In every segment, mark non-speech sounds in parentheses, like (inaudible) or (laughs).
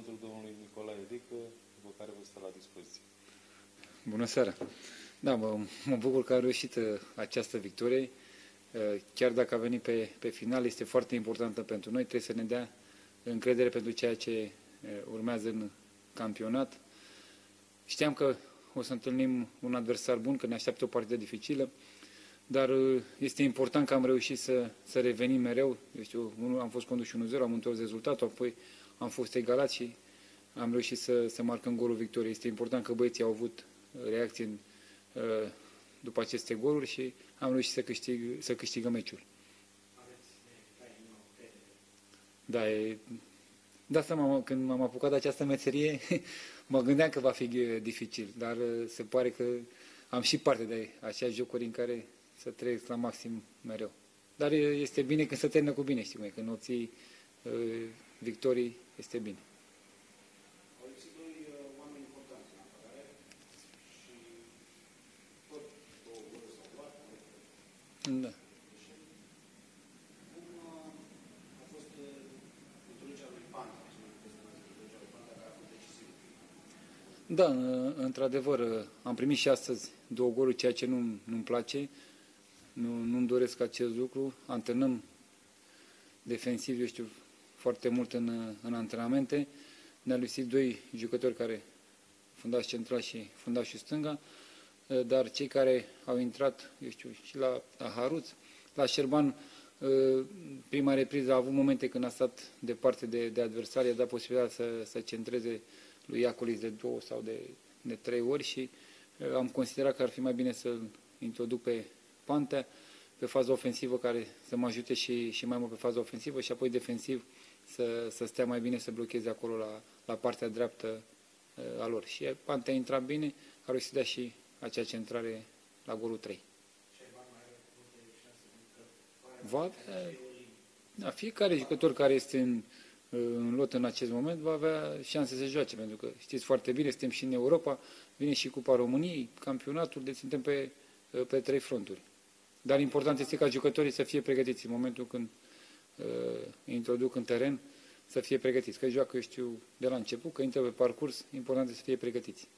cuvântul domnului Nicolae Dică, după care vă stă la dispoziție. Bună seara! Da, mă, mă bucur că a reușit uh, această victorie. Uh, chiar dacă a venit pe, pe final, este foarte importantă pentru noi. Trebuie să ne dea încredere pentru ceea ce uh, urmează în campionat. Știam că o să întâlnim un adversar bun, că ne așteaptă o partidă dificilă, dar este important că am reușit să, să revenim mereu. Eu știu, am fost conduși 1-0, am întors rezultatul, apoi am fost egalat și am reușit să, să marcăm golul victoriei. Este important că băieții au avut reacții în, uh, după aceste goluri și am reușit să, câștig, să câștigăm meciul. Da, e, de asta m când m-am apucat de această meserie, (laughs) mă gândeam că va fi dificil, dar uh, se pare că am și parte de acea jocuri în care să trăiesc la maxim mereu. Dar este bine când se termină cu bine, știi cum e, când obții uh, victorii, este bine. Da. Da, într-adevăr, am primit și astăzi două goluri, ceea ce nu, nu-mi place. Nu, nu-mi doresc acest lucru. Antrenăm defensiv, eu știu, foarte mult în, în antrenamente. Ne-a lipsit doi jucători care, fundaș central și fundașul stânga. Eh, dar cei care au intrat, eu știu, și la, la Haruț, la Șerban, eh, prima repriză a avut momente când a stat departe de, de adversari, a dat posibilitatea să, să centreze lui Iacolis de două sau de, de trei ori și eh, am considerat că ar fi mai bine să-l introduc pe Pantea, pe fază ofensivă care să mă ajute și, și mai mult pe fază ofensivă și apoi defensiv să, să stea mai bine, să blocheze acolo la, la partea dreaptă a lor. Și Pantea a intrat bine, a reușit să dea și acea centrare la golul 3. Va avea, da, fiecare jucător care este în, în lot în acest moment va avea șanse să joace, pentru că știți foarte bine, suntem și în Europa, vine și Cupa României, campionatul, deci suntem pe, pe trei fronturi. Dar important este ca jucătorii să fie pregătiți în momentul când uh, introduc în teren, să fie pregătiți. Că joacă, eu știu, de la început, că intră pe parcurs, important este să fie pregătiți.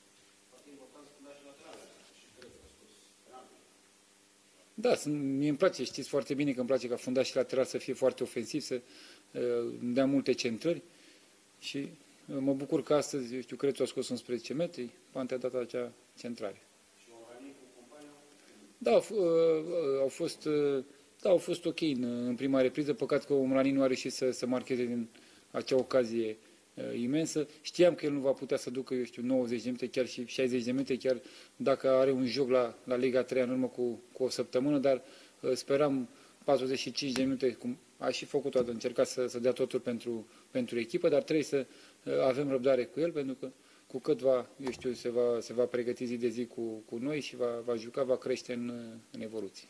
Da, mie îmi place, știți foarte bine că îmi place ca fundaș și lateral să fie foarte ofensiv, să uh, dea multe centrări și uh, mă bucur că astăzi, eu știu, Crețu a scos 11 metri, Pante a dat acea centrare. Da, uh, au fost, da, au fost ok în, în prima repriză, păcat că Omrani nu a reușit să, să marcheze din acea ocazie uh, imensă. Știam că el nu va putea să ducă, eu știu, 90 de minute, chiar și 60 de minute, chiar dacă are un joc la, la Liga 3 în urmă cu, cu o săptămână, dar uh, speram 45 de minute, cum a și făcut-o, a încercat să, să dea totul pentru, pentru echipă, dar trebuie să uh, avem răbdare cu el, pentru că cu cât va, eu știu, se va, se va pregăti zi de zi cu, cu noi și va, va juca, va crește în, în evoluție.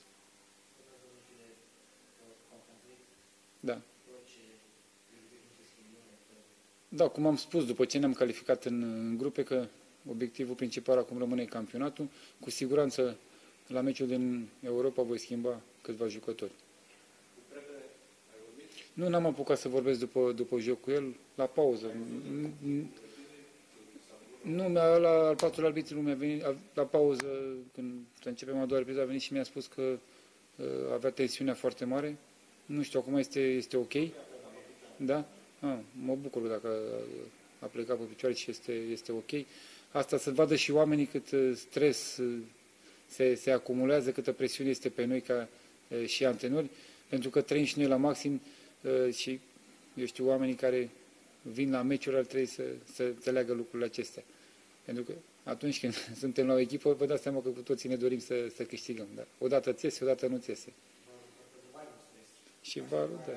Da. Da, cum am spus, după ce ne-am calificat în, în grupe, că obiectivul principal acum rămâne campionatul, cu siguranță la meciul din Europa voi schimba câțiva jucători. Nu, n-am apucat să vorbesc după, după joc cu el, la pauză. Nu, la al patrulea arbitru mi-a venit, la pauză, când să începem a doua repriză, a venit și mi-a spus că uh, avea tensiunea foarte mare. Nu știu, acum este, este ok. Da? Ah, mă bucur dacă a plecat pe picioare și este, este ok. Asta să vadă și oamenii cât uh, stres uh, se, se acumulează, câtă presiune este pe noi ca uh, și antenori, pentru că trăim și noi la maxim și, eu știu, oamenii care vin la meciuri ar trebui să, să înțeleagă lucrurile acestea. Pentru că atunci când (laughs) suntem la o echipă, vă dați seama că cu toții ne dorim să, să câștigăm. Dar odată țese, odată nu țese. Și varul, da.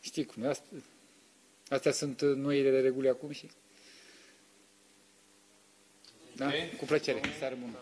Știi cum e? Asta, Astea sunt uh, noile reguli acum și... Da? Cu plăcere. Seară bună.